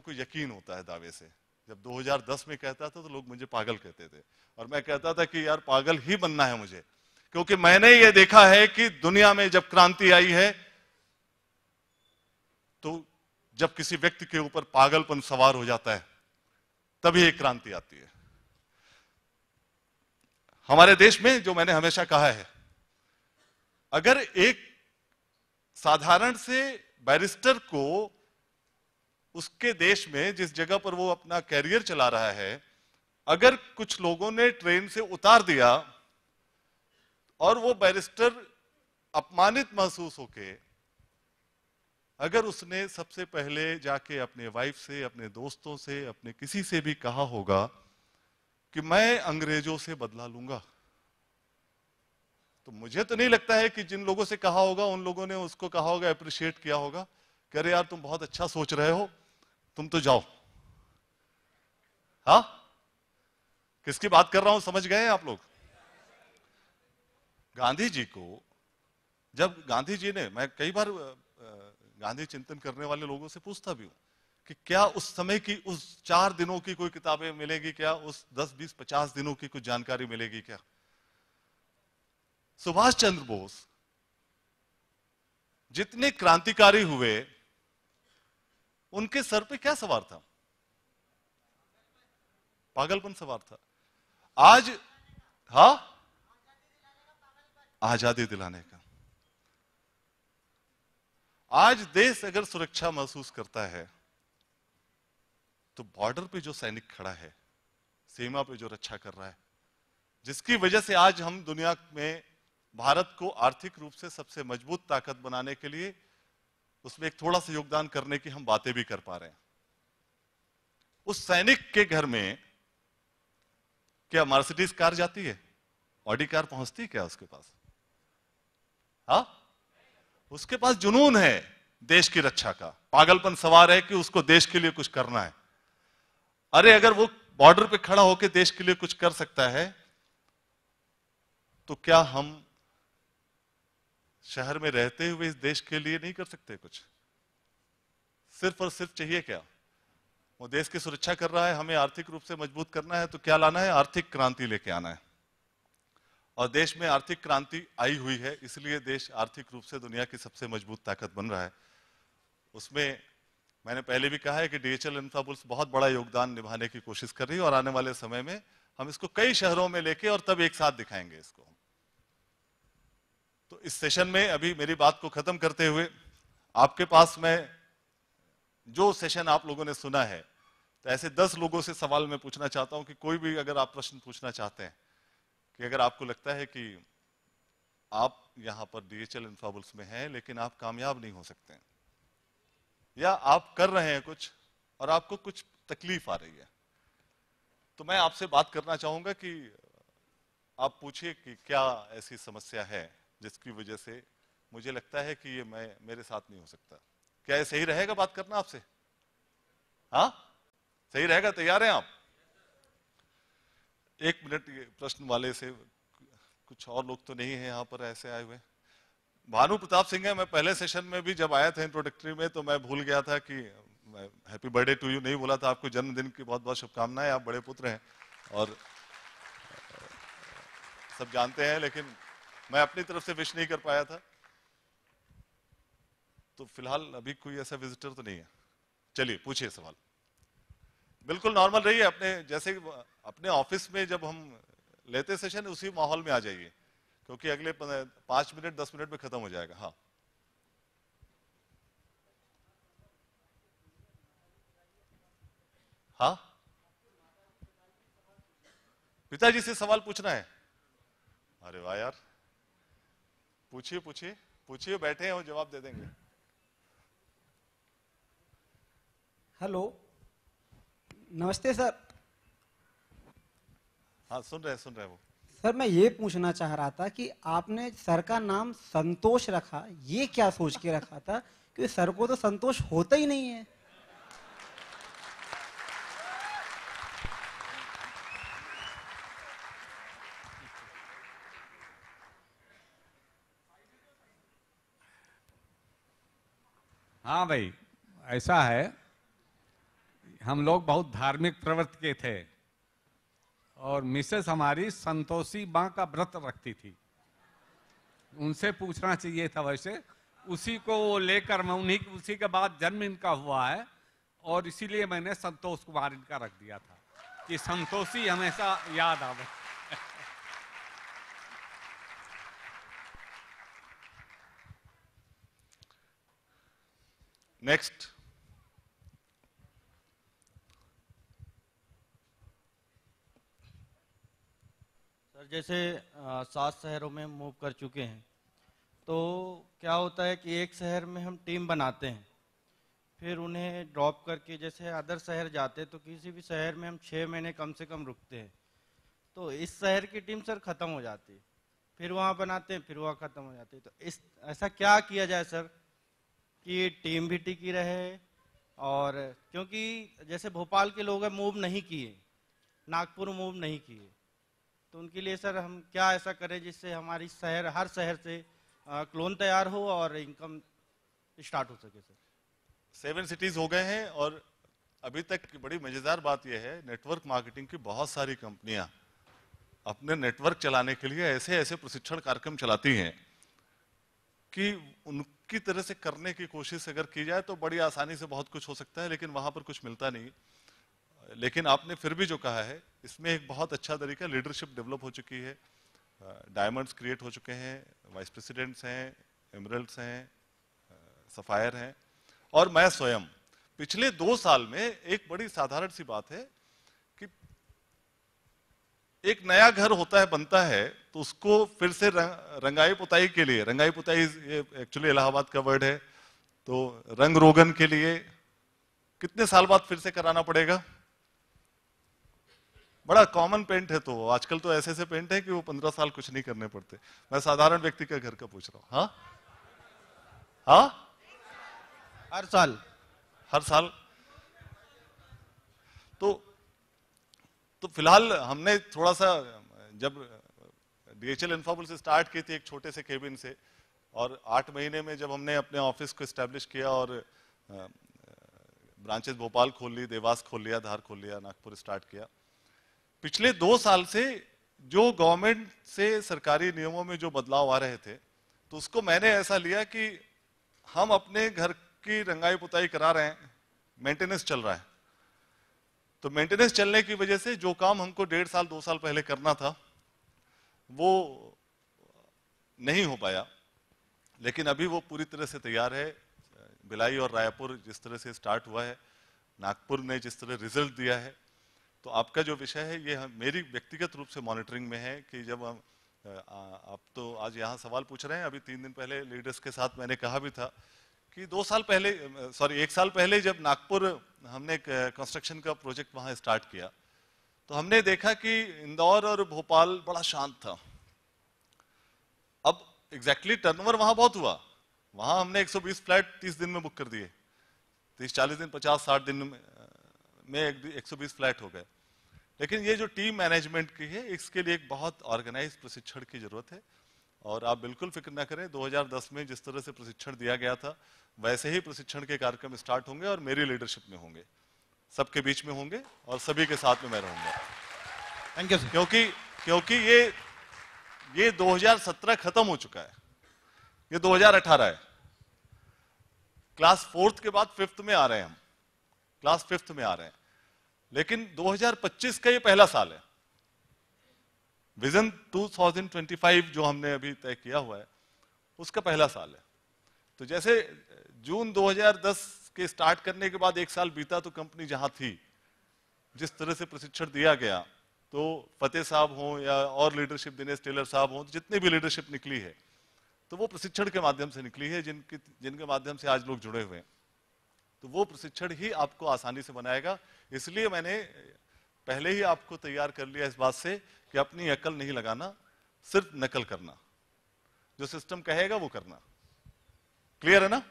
लोगों को यकीन होता है दावे से। जब 2010 में कहता था तो लोग मुझे पागल कहते थे। और मैं कहता था कि यार, पागल ही बनना है मुझे। क्योंकि मैंने ये देखा है कि दुनिया में जब क्रांति आई है तो जब किसी व्यक्ति के ऊपर पागलपन सवार हो जाता है, तभी एक क्रांति आती है। हमारे देश में, जो मैंने हमेशा कहा है, अगर एक साधारण से बैरिस्टर को उसके देश में जिस जगह पर वो अपना कैरियर चला रहा है, अगर कुछ लोगों ने ट्रेन से उतार दिया और वो बैरिस्टर अपमानित महसूस होके, अगर उसने सबसे पहले जाके अपने वाइफ से, अपने दोस्तों से, अपने किसी से भी कहा होगा कि मैं अंग्रेज़ों से बदला लूँगा तो मुझे तो नहीं लगता है कि जिन लोगों से कहा होगा, उन लोगों ने उसको कहा होगा अप्रिशिएट किया होगा कह अरे यार तुम बहुत अच्छा सोच रहे हो तुम तो जाओ। हा? किसकी बात कर रहा हूँ, समझ गए आप लोग? गांधी जी को, जब गांधी जी ने, मैं कई बार गांधी चिंतन करने वाले लोगों से पूछता भी हूँ कि क्या उस समय की, उस चार दिनों की कोई किताबें मिलेगी क्या? उस दस, बीस, पचास दिनों की कुछ जानकारी मिलेगी क्या? सुभाष चंद्र बोस जितने क्रांतिकारी हुए उनके सर पे क्या सवार था? पागलपन सवार था। आज, हा? आज़ादी दिलाने का। आज देश अगर सुरक्षा महसूस करता है तो बॉर्डर पे जो सैनिक खड़ा है, सीमा पे जो रक्षा कर रहा है, जिसकी वजह से आज हम दुनिया में भारत को आर्थिक रूप से सबसे मज़बूत ताकत बनाने के लिए उसमें एक थोड़ा सा योगदान करने की हम बातें भी कर पा रहे हैं। उस सैनिक के घर में क्या मर्सिडीज कार जाती है? ऑडी कार पहुँचती क्या उसके पास? हा? उसके पास जुनून है देश की रक्षा का। पागलपन सवार है कि उसको देश के लिए कुछ करना है। अरे, अगर वो बॉर्डर पे खड़ा होकर देश के लिए कुछ कर सकता है तो क्या हम शहर में रहते हुए इस देश के लिए नहीं कर सकते कुछ। सिर्फ़ और सिर्फ़ चाहिए क्या? वो देश की सुरक्षा कर रहा है, हमें आर्थिक रूप से मज़बूत करना है तो क्या लाना है? आर्थिक क्रांति लेके आना है। और देश में आर्थिक क्रांति आई हुई है, इसलिए देश आर्थिक रूप से दुनिया की सबसे मज़बूत ताकत बन रहा है। उसमें मैंने पहले भी कहा है कि डीएचएल इंफ्राबुल्स बहुत बड़ा योगदान निभाने की कोशिश कर रही है, और आने वाले समय में हम इसको कई शहरों में लेके और तब एक साथ दिखाएँगे इसको। तो इस सेशन में अभी मेरी बात को खत्म करते हुए आपके पास मैं जो सेशन आप लोगों ने सुना है तो ऐसे दस लोगों से सवाल मैं पूछना चाहता हूँ कि कोई भी अगर आप प्रश्न पूछना चाहते हैं, कि अगर आपको लगता है कि आप यहाँ पर डीएचएल इंफ्राबुल्स में हैं, लेकिन आप कामयाब नहीं हो सकते या आप कर रहे हैं कुछ और आपको कुछ तकलीफ़ आ रही है तो मैं आपसे बात करना चाहूँगा कि आप पूछिए कि क्या ऐसी समस्या है जिसकी वजह से मुझे लगता है कि ये मैं, मेरे साथ नहीं हो सकता। क्या ये सही रहेगा बात करना आपसे? हाँ? सही रहेगा? तैयार हैं आप? एक मिनट प्रश्न वाले से कुछ और लोग तो नहीं है यहाँ पर, ऐसे आए हुए। भानु प्रताप सिंह है, मैं पहले सेशन में भी जब आया था इंट्रोडक्टरी में तो मैं भूल गया था कि हैप्पी बर्थडे टू यू नहीं बोला था। आपको जन्मदिन की बहुत बहुत शुभकामनाएँ, आप बड़े पुत्र हैं और सब जानते हैं, लेकिन मैं अपनी तरफ़ से विश नहीं कर पाया था। तो फ़िलहाल अभी कोई ऐसा विजिटर तो नहीं है। चलिए, पूछिए सवाल। बिल्कुल नॉर्मल रहिए, अपने जैसे अपने ऑफ़िस में जब हम लेते सेशन उसी माहौल में आ जाइए। क्योंकि अगले पाँच मिनट दस मिनट में खत्म हो जाएगा। हाँ। हाँ? पिताजी से सवाल पूछना है। अरे वाह यार। पूछिए पूछिए पूछिए बैठे हैं वो जवाब दे देंगे। हेलो नमस्ते सर। हाँ सुन रहे सुन रहे वो। सर मैं ये पूछना चाह रहा था कि आपने सर का नाम संतोष रखा ये क्या सोच के रखा था? कि सर को तो संतोष होता ही नहीं है। हाँ भाई, ऐसा है, हम लोग बहुत धार्मिक प्रवृत्ति के थे और मिसेस हमारी संतोषी माँ का व्रत रखती थी। उनसे पूछना चाहिए था वैसे, उसी को लेकर मैं उन्हीं, उसी के बाद जन्म इनका हुआ है और इसीलिए मैंने संतोष कुमार इनका रख दिया था कि संतोषी हमेशा याद आवे। नेक्स्ट सर, जैसे सात शहरों में मूव कर चुके हैं तो क्या होता है कि एक शहर में हम टीम बनाते हैं, फिर उन्हें ड्रॉप करके, जैसे अदर शहर जाते तो किसी भी शहर में हम छः महीने कम से कम रुकते हैं। तो इस शहर की टीम सर ख़त्म हो जाती है, फिर वहाँ बनाते हैं, फिर वहाँ ख़त्म हो जाती है। तो इस, ऐसा क्या किया जाए सर? कि टीम भी टिकी रहे और क्योंकि जैसे भोपाल के लोग हैं, मूव नहीं किए, नागपुर मूव नहीं किए। तो उनके लिए सर हम क्या ऐसा करें जिससे हमारी शहर, हर शहर से क्लोन तैयार हो और इनकम स्टार्ट हो सके सर? सेवन सिटीज़ हो गए हैं और अभी तक की बड़ी मज़ेदार बात यह है नेटवर्क मार्केटिंग की बहुत सारी कंपनियाँ अपने नेटवर्क चलाने के लिए ऐसे ऐसे प्रशिक्षण कार्यक्रम चलाती हैं कि उनकी तरह से करने की कोशिश अगर की जाए तो बड़ी आसानी से बहुत कुछ हो सकता है, लेकिन वहाँ पर कुछ मिलता नहीं। लेकिन आपने फिर भी जो कहा है, इसमें एक बहुत अच्छा तरीका लीडरशिप डेवलप हो चुकी है। डायमंड्स क्रिएट हो चुके हैं, वाइस प्रेसिडेंट्स हैं, एमरल्ड्स हैं सफायर हैं। और मैं स्वयं, पिछले दो साल में एक बड़ी साधारण सी बात है कि एक नया घर होता है बनता है तो उसको फिर से रंग, रंगाई पुताई के लिए रंगाई पुताई एक्चुअली इलाहाबाद का वर्ड है तो रंग रोगन के लिए कितने साल बाद फिर से कराना पड़ेगा? बड़ा कॉमन पेंट है तो आजकल तो ऐसे ऐसे पेंट है कि वो पंद्रह साल कुछ नहीं करने पड़ते। मैं साधारण व्यक्ति के घर का पूछ रहा हूँ। हाँ? हाँ? हर साल। हर साल? तो तो फ़िलहाल हमने थोड़ा सा जब डीएचएल इन्फोबल से स्टार्ट की थी एक छोटे से केबिन से, और आठ महीने में जब हमने अपने ऑफ़िस को स्टैब्लिश किया और ब्रांचेस भोपाल खोल ली, देवास खोल लिया, धार खोल लिया, नागपुर स्टार्ट किया। पिछले दो साल से जो गवर्नमेंट से सरकारी नियमों में जो बदलाव आ रहे थे तो उसको मैंने ऐसा लिया कि हम अपने घर की रंगाई पुताई करा रहे हैं मेंटेनेंस चल रहा है। तो मेंटेनेंस चलने की वजह से जो काम हमको डेढ़ साल, दो साल पहले करना था, वो नहीं हो पाया। लेकिन अभी वो पूरी तरह से तैयार है। भिलाई और रायपुर जिस तरह से स्टार्ट हुआ है, नागपुर ने जिस तरह रिज़ल्ट दिया है तो आपका जो विषय है, ये मेरी व्यक्तिगत रूप से मॉनिटरिंग में है कि जब हम आप तो आज यहाँ सवाल पूछ रहे हैं, अभी तीन दिन पहले लीडर्स के साथ मैंने कहा भी था कि दो साल पहले सॉरी एक साल पहले जब नागपुर हमने कंस्ट्रक्शन का प्रोजेक्ट वहाँ स्टार्ट किया तो हमने देखा कि इंदौर और भोपाल बड़ा शांत था। अब एग्जैक्टली exactly टर्नओवर वहाँ बहुत हुआ। वहाँ हमने 120 फ्लैट 30 दिन में बुक कर दिए। 30 40 दिन 50 60 दिन में, में 120 फ्लैट हो गए। लेकिन ये जो टीम मैनेजमेंट की है इसके लिए एक बहुत ऑर्गेनाइज प्रशिक्षण की ज़रूरत है। और आप बिल्कुल फ़िक्र ना करें 2010 में जिस तरह से प्रशिक्षण दिया गया था वैसे ही प्रशिक्षण के कार्यक्रम स्टार्ट होंगे और मेरी लीडरशिप में होंगे। सबके बीच में होंगे और सभी के साथ में मैं रहूँगा। थैंक यू क्योंकि क्योंकि ये ये 2017 खत्म हो चुका है। ये 2018 है। क्लास फोर्थ के बाद फिफ्थ में आ रहे हैं हम। क्लास फिफ्थ में आ रहे हैं। लेकिन 2025 का ये पहला साल है। विजन 2025 जो हमने अभी तय किया हुआ है, उसका पहला साल है। तो जैसे, जून 2010 के स्टार्ट करने के बाद एक साल बीता तो कंपनी जहाँ थी, जिस तरह से प्रशिक्षण दिया गया तो फतेह साहब हों या और लीडरशिप दिनेश टेलर साहब हों जितनी भी लीडरशिप निकली है तो वो प्रशिक्षण के माध्यम से निकली है, जिनके जिनके माध्यम से आज लोग जुड़े हुए हैं। तो वो प्रशिक्षण ही आपको आसानी से बनाएगा। इसलिए मैंने पहले ही आपको तैयार कर लिया इस बात से कि अपनी अकल नहीं लगाना, सिर्फ़ नकल करना। जो सिस्टम कहेगा वो करना। क्लियर है ना?